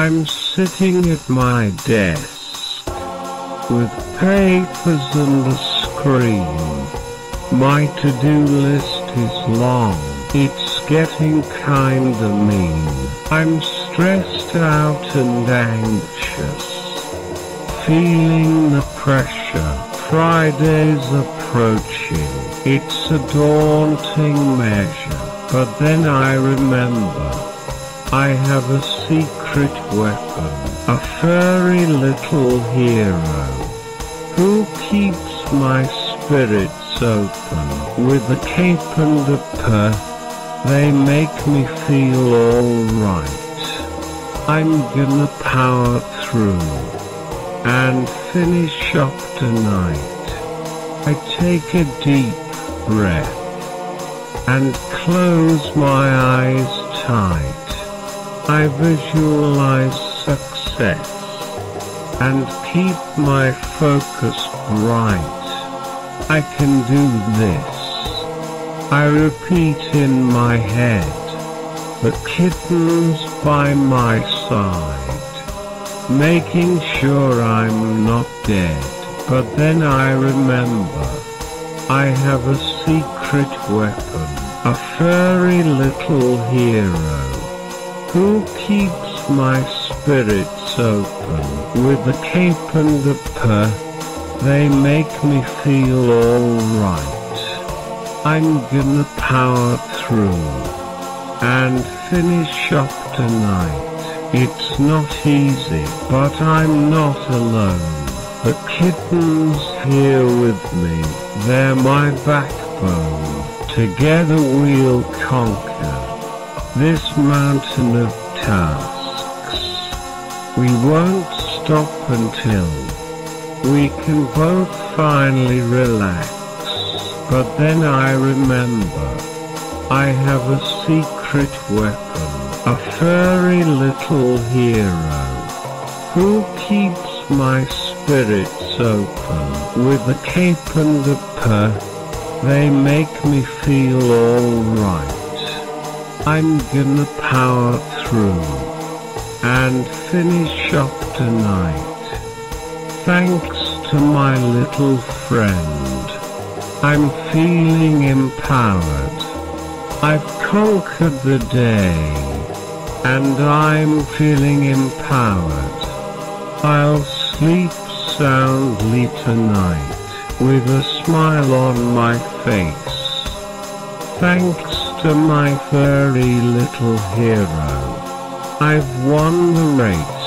I'm sitting at my desk with papers and a screen. My to-do list is long, it's getting kinda mean. I'm stressed out and anxious, feeling the pressure. Friday's approaching, it's a daunting measure, but then I remember. I have a secret weapon, a furry little hero, who keeps my spirits open with a cape and a purr. They make me feel alright. I'm gonna power through and finish up tonight. I take a deep breath and close my eyes tight. I visualize success and keep my focus bright. I can do this. I repeat in my head. The kitten's by my side, making sure I'm not dead. But then I remember. I have a secret weapon, a furry little hero who keeps my spirits open with a cape and a purr. They make me feel alright. I'm gonna power through and finish up tonight. It's not easy, but I'm not alone. The kitten's here with me, they're my backbone. Together we'll conquer this mountain of tasks. We won't stop until we can both finally relax. But then I remember. I have a secret weapon, a furry little hero, who keeps my spirits open with a cape and a purr. They make me feel alright. I'm gonna power through and finish up tonight. Thanks to my little friend. I'm feeling empowered. I've conquered the day. And I'm feeling empowered. I'll sleep soundly tonight with a smile on my face. Thanks to my furry little hero. I've won the race.